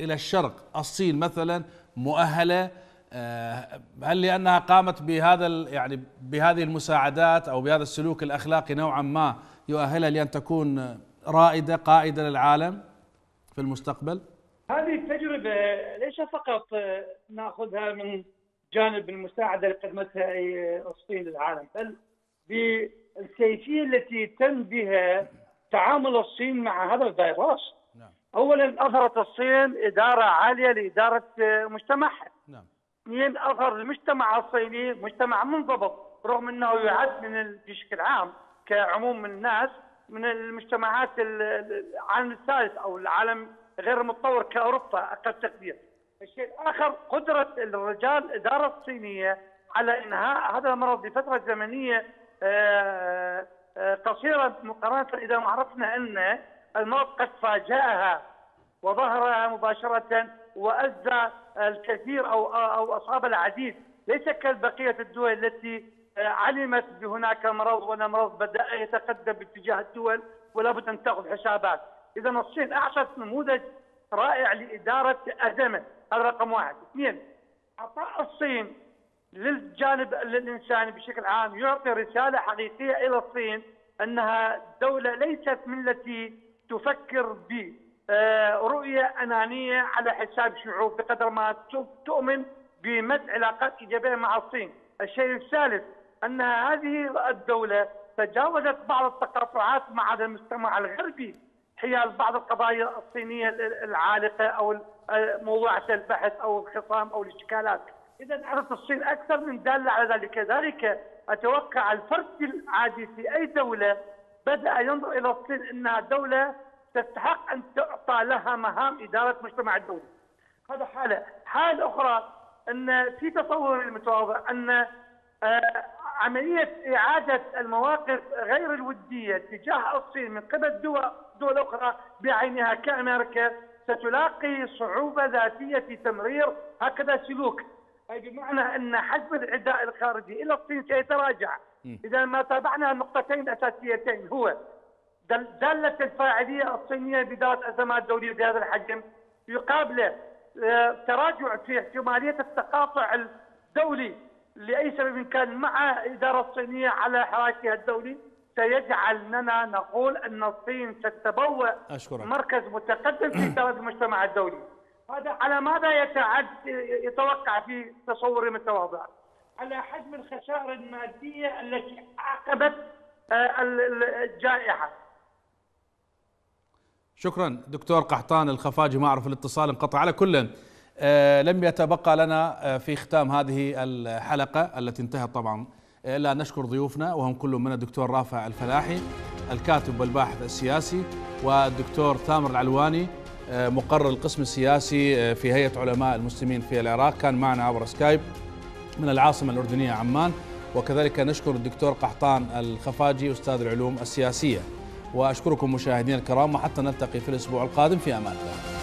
S1: إلى الشرق الصين مثلا مؤهلة آه، هل لأنها قامت بهذا يعني بهذه المساعدات أو بهذا السلوك الأخلاقي نوعا ما يؤهلها لأن تكون رائدة قائدة للعالم في المستقبل؟
S4: هذه التجربة ليس فقط نأخذها من جانب المساعدة اللي قدمتها الصين للعالم بل الكيفية التي تم بها تعامل الصين مع هذا الفيروس نعم. اولا أظهرت الصين إدارة عالية لإدارة مجتمعها نعم. اثنين أظهر المجتمع الصيني مجتمع منضبط رغم إنه يعد من بشكل عام كعموم من الناس من المجتمعات العالم الثالث أو العالم غير المتطور كأوروبا أقل تقدير. الشيء الآخر قدرة الرجال الاداره الصينيه على إنهاء هذا المرض بفترة زمنية قصيرة مقارنة إذا ما عرفنا أن المرض قد فاجأها وظهر مباشرة وأذى الكثير أو أو أصاب العديد. ليس كالبقية الدول التي آه، علمت بهناك مرض وأن مرض بدأ يتقدم باتجاه الدول ولا بد أن تأخذ حسابات. إذا الصين أعطت نموذج رائع لإدارة أزمة. هذا رقم واحد. اثنين عطاء الصين للجانب الإنساني بشكل عام يعطي رسالة حقيقيه إلى الصين أنها دولة ليست من التي تفكر برؤيه أنانية على حساب شعوب بقدر ما تؤمن بمد علاقات إيجابية مع الصين. الشيء الثالث أن هذه الدولة تجاوزت بعض التقاطعات مع المجتمع الغربي حيال بعض القضايا الصينية العالقة أو موضوع البحث أو الخصام أو الإشكالات. إذا عرفت الصين أكثر من دالة على ذلك، كذلك أتوقع الفرد العادي في أي دولة بدأ ينظر إلى الصين إنها دولة تستحق أن تعطى لها مهام إدارة مجتمع الدولي. هذا حالة، حالة أخرى أن في تصور المتواضع أن آه، عملية إعادة المواقف غير الودية تجاه الصين من قبل دول دول أخرى بعينها كأمريكا ستلاقي صعوبة ذاتية في تمرير هكذا سلوك. أي بمعنى أن حجم العداء الخارجي إلى الصين سيتراجع إذا ما تابعنا النقطتين الاساسيتين هو دالة الفاعلية الصينية باداره ازمات دوليه بهذا الحجم يقابله آه، تراجع في احتمالية التقاطع الدولي لأي سبب كان مع الاداره الصينيه على حراكها الدولي سيجعلنا نقول أن الصين ستتبوأ. مركز متقدم في إدارة المجتمع الدولي. هذا على ماذا يتعد يتوقع في تصوري المتواضع؟ على حجم الخسائر المادية التي عقبت آه، الجائحة.
S1: شكرا دكتور قحطان الخفاجي ما اعرف الاتصال انقطع على كل آه، لم يتبقى لنا آه، في ختام هذه الحلقة التي انتهت طبعا الا ان نشكر ضيوفنا وهم كلهم من الدكتور رافع الفلاحي الكاتب والباحث السياسي والدكتور ثامر العلواني مقرر القسم السياسي في هيئة علماء المسلمين في العراق كان معنا عبر سكايب من العاصمة الأردنية عمان. وكذلك نشكر الدكتور قحطان الخفاجي أستاذ العلوم السياسية. وأشكركم مشاهدينا الكرام وحتى نلتقي في الأسبوع القادم في أمان الله.